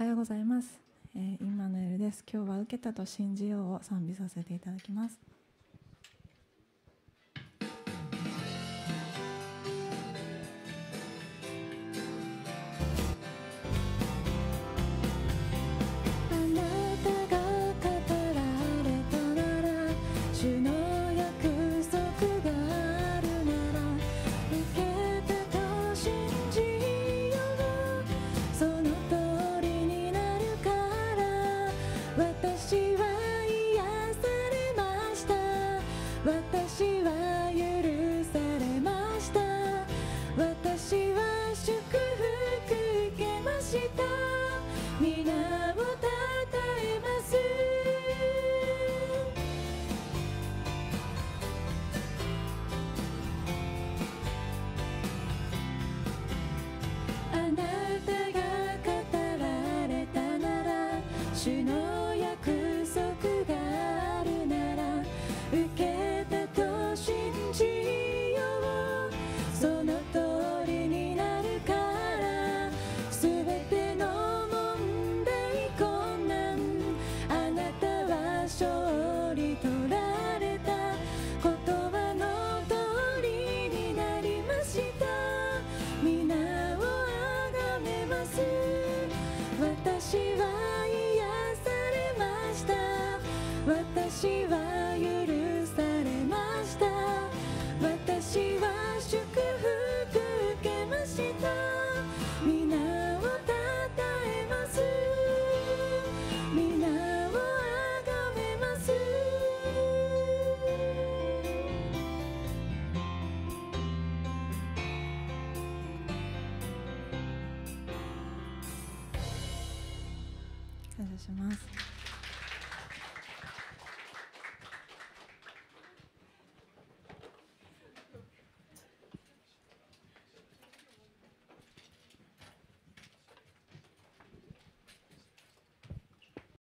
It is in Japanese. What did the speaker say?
おはようございます、えー、インマヌエルです。今日は受けたと信じようを賛美させていただきます。私は許されました。私は祝福受けました。皆をたたえます。あなたが語られたなら主の約束があるなら受け私は癒されました。私は許されました。私は感謝します。